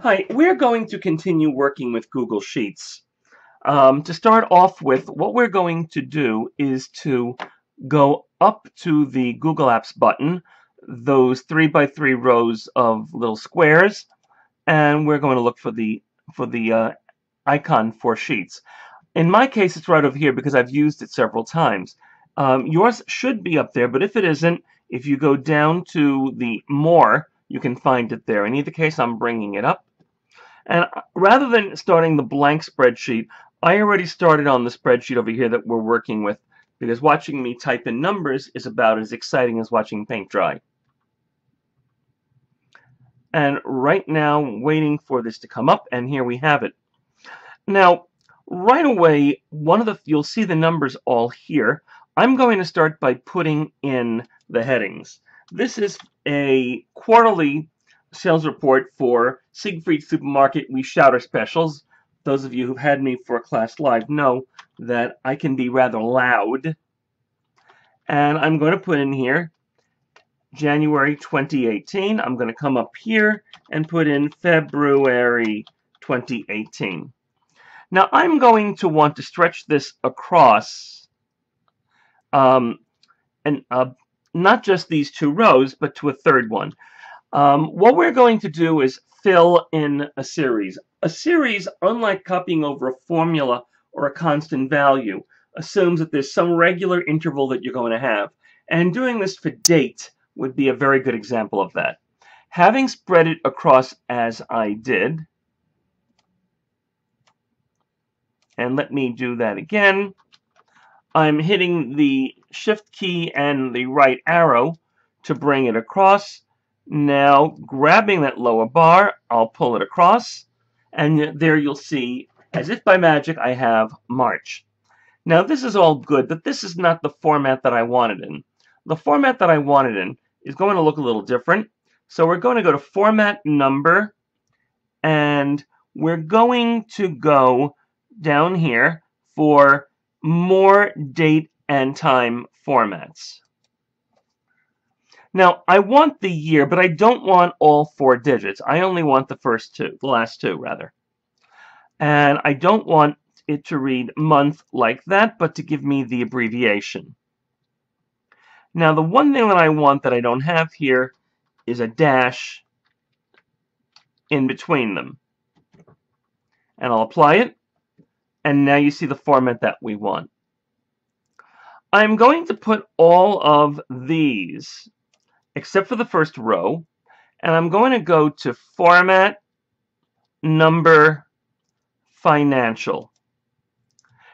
Hi, we're going to continue working with Google Sheets. Um, to start off with, what we're going to do is to go up to the Google Apps button, those three by three rows of little squares, and we're going to look for the for the uh, icon for Sheets. In my case, it's right over here because I've used it several times. Um, yours should be up there, but if it isn't, if you go down to the More, you can find it there. In either case, I'm bringing it up. And uh, rather than starting the blank spreadsheet, I already started on the spreadsheet over here that we're working with because watching me type in numbers is about as exciting as watching paint dry. And right now, waiting for this to come up, and here we have it. Now, right away, one of the you'll see the numbers all here. I'm going to start by putting in the headings. This is a quarterly sales report for Siegfried Supermarket. We shout our specials. Those of you who've had me for a class live know that I can be rather loud. And I'm going to put in here January 2018. I'm going to come up here and put in February 2018. Now I'm going to want to stretch this across um, and uh, not just these two rows, but to a third one. Um, what we're going to do is fill in a series. A series, unlike copying over a formula or a constant value, assumes that there's some regular interval that you're going to have. And doing this for date would be a very good example of that. Having spread it across as I did, and let me do that again, I'm hitting the shift key and the right arrow to bring it across now, grabbing that lower bar, I'll pull it across, and there you'll see, as if by magic, I have March. Now, this is all good, but this is not the format that I wanted in. The format that I wanted in is going to look a little different. So we're going to go to Format Number, and we're going to go down here for More Date and Time Formats. Now, I want the year, but I don't want all four digits. I only want the first two, the last two, rather. And I don't want it to read month like that, but to give me the abbreviation. Now, the one thing that I want that I don't have here is a dash in between them. And I'll apply it, and now you see the format that we want. I'm going to put all of these except for the first row. And I'm going to go to Format, Number, Financial.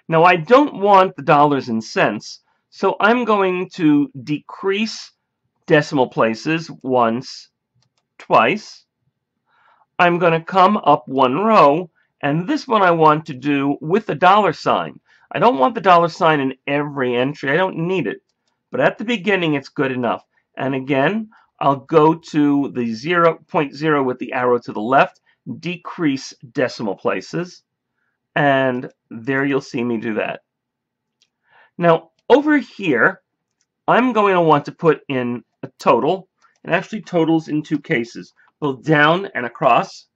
Now, I don't want the dollars and cents, so I'm going to decrease decimal places once, twice. I'm going to come up one row, and this one I want to do with the dollar sign. I don't want the dollar sign in every entry. I don't need it. But at the beginning, it's good enough. And again, I'll go to the 0, 0.0 with the arrow to the left, decrease decimal places, and there you'll see me do that. Now, over here, I'm going to want to put in a total. It actually totals in two cases, both down and across.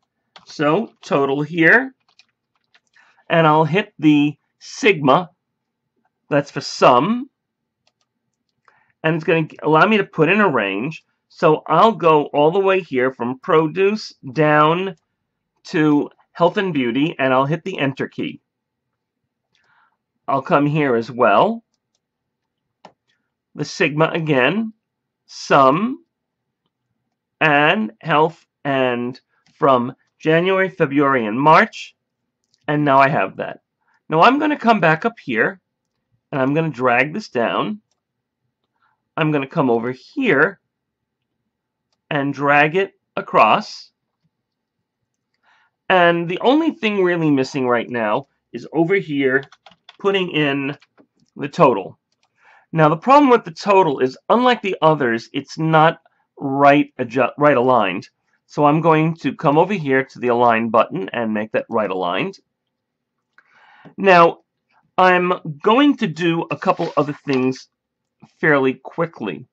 So, total here, and I'll hit the sigma, that's for sum, and it's going to allow me to put in a range. So I'll go all the way here from produce down to health and beauty, and I'll hit the enter key. I'll come here as well. The sigma again, sum, and health, and from January, February, and March. And now I have that. Now I'm going to come back up here, and I'm going to drag this down. I'm going to come over here and drag it across. And the only thing really missing right now is over here putting in the total. Now the problem with the total is unlike the others, it's not right, right aligned. So I'm going to come over here to the align button and make that right aligned. Now I'm going to do a couple other things fairly quickly.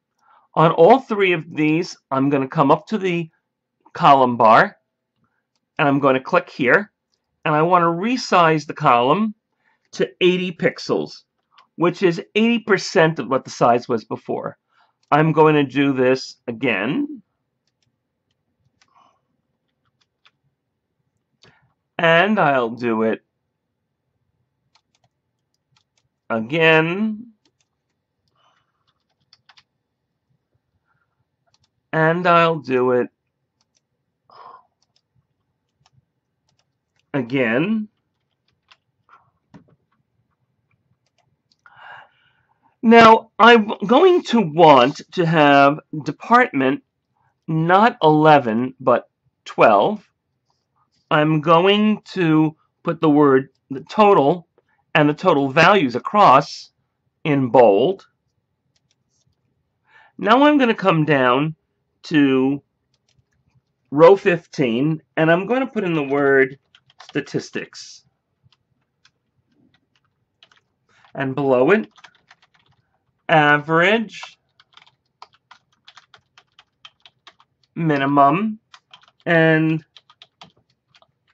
On all three of these, I'm going to come up to the column bar, and I'm going to click here, and I want to resize the column to 80 pixels, which is 80% of what the size was before. I'm going to do this again. And I'll do it again. And I'll do it again. Now, I'm going to want to have department not 11, but 12. I'm going to put the word the total and the total values across in bold. Now I'm going to come down to row 15 and I'm going to put in the word statistics. And below it, average, minimum, and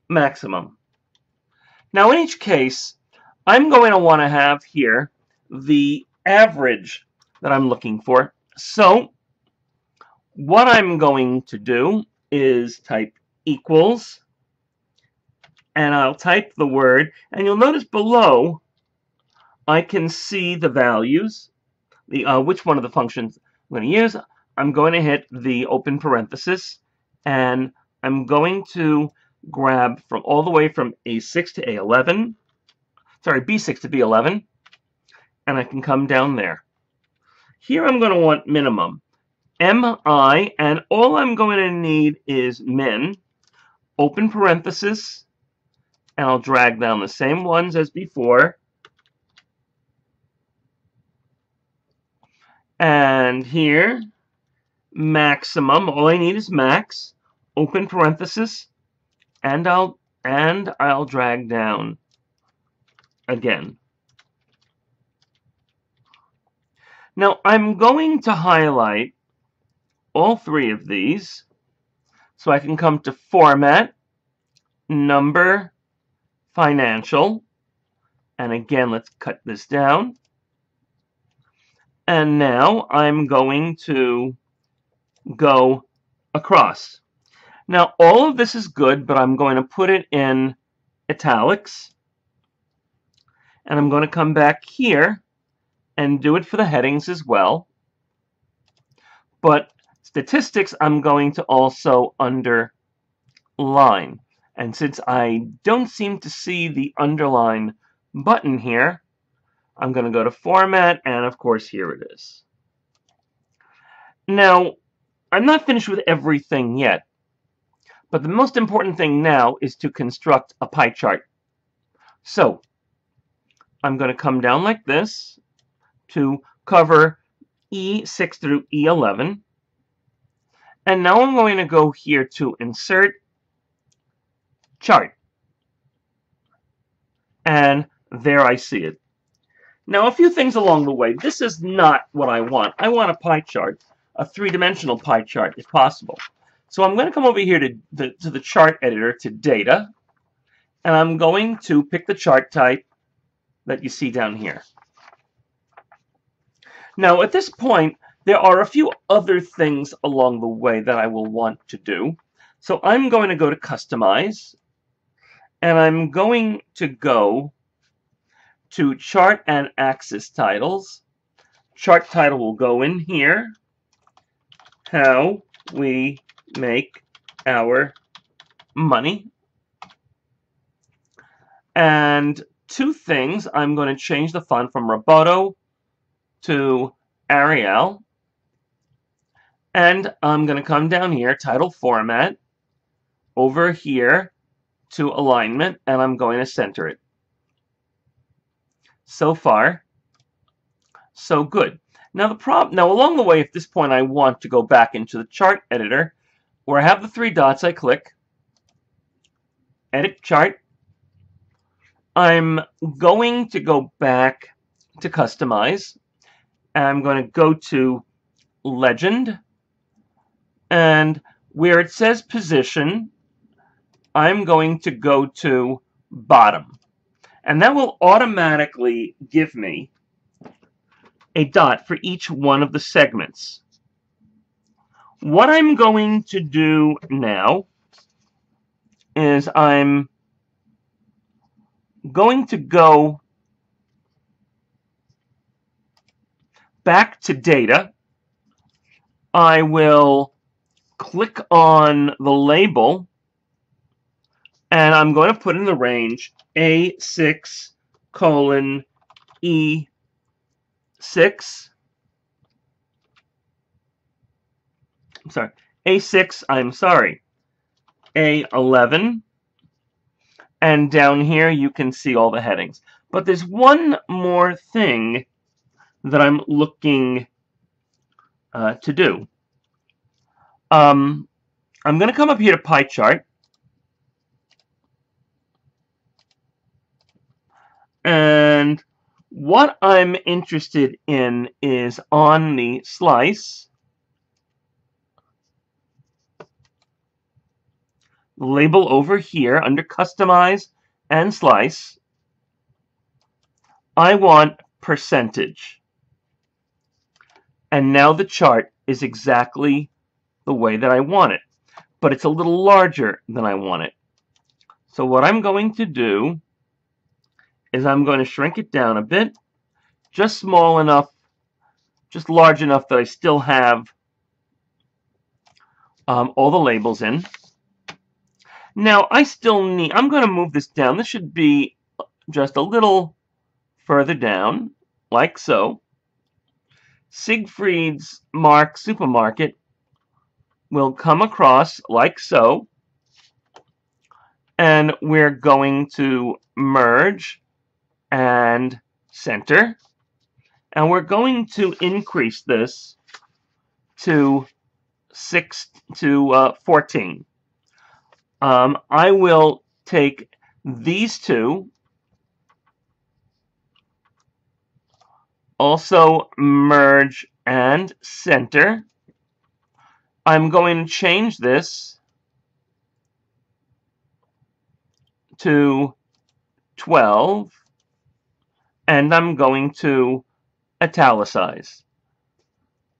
maximum. Now in each case, I'm going to want to have here the average that I'm looking for. So what I'm going to do is type equals and I'll type the word and you'll notice below I can see the values the uh, which one of the functions I'm going to use. I'm going to hit the open parenthesis and I'm going to grab from all the way from A6 to A11 sorry B6 to B11 and I can come down there. Here I'm going to want minimum mi and all I'm going to need is min open parenthesis and I'll drag down the same ones as before. And here, maximum, all I need is max, open parenthesis, and I'll and I'll drag down again. Now I'm going to highlight all three of these so I can come to format, number, financial. And again, let's cut this down. And now I'm going to go across. Now, all of this is good, but I'm going to put it in italics. And I'm going to come back here and do it for the headings as well. But statistics, I'm going to also underline. And since I don't seem to see the underline button here, I'm going to go to Format, and of course, here it is. Now, I'm not finished with everything yet, but the most important thing now is to construct a pie chart. So, I'm going to come down like this to cover E6 through E11. And now I'm going to go here to Insert chart. And there I see it. Now, a few things along the way. This is not what I want. I want a pie chart, a three-dimensional pie chart, if possible. So I'm going to come over here to the, to the chart editor, to Data, and I'm going to pick the chart type that you see down here. Now, at this point, there are a few other things along the way that I will want to do. So I'm going to go to Customize, and I'm going to go to chart and axis titles. Chart title will go in here. How we make our money. And two things, I'm going to change the font from Roboto to Arial. And I'm going to come down here, title format, over here, to alignment and I'm going to center it. So far, so good. Now the problem now along the way at this point I want to go back into the chart editor where I have the three dots I click edit chart I'm going to go back to customize I'm going to go to legend and where it says position I'm going to go to bottom. And that will automatically give me a dot for each one of the segments. What I'm going to do now is I'm going to go back to data. I will click on the label and I'm going to put in the range A6 colon E6 I'm sorry A6 I'm sorry A11 and down here you can see all the headings. But there's one more thing that I'm looking uh, to do um, I'm going to come up here to pie chart And what I'm interested in is on the slice, label over here under customize and slice, I want percentage. And now the chart is exactly the way that I want it. But it's a little larger than I want it. So what I'm going to do is I'm going to shrink it down a bit, just small enough, just large enough that I still have um, all the labels in. Now, I still need, I'm going to move this down. This should be just a little further down, like so. Siegfried's Mark Supermarket will come across like so. And we're going to merge and center. And we're going to increase this to 6 to uh, 14. Um, I will take these two, also merge and center. I'm going to change this to 12 and I'm going to italicize.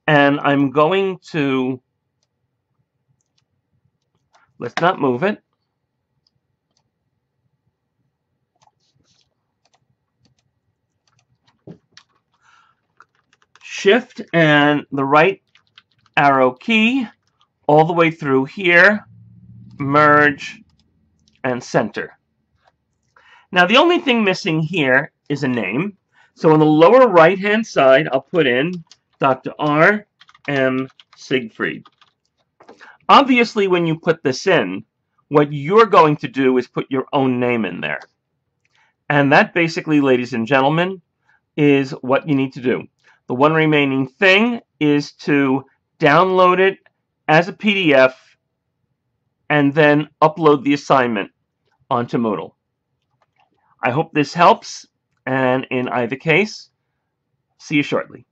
And I'm going to, let's not move it. Shift and the right arrow key all the way through here, merge, and center. Now the only thing missing here is a name. So on the lower right-hand side, I'll put in Dr. R. M. Siegfried. Obviously, when you put this in, what you're going to do is put your own name in there. And that basically, ladies and gentlemen, is what you need to do. The one remaining thing is to download it as a PDF and then upload the assignment onto Moodle. I hope this helps. And in either case, see you shortly.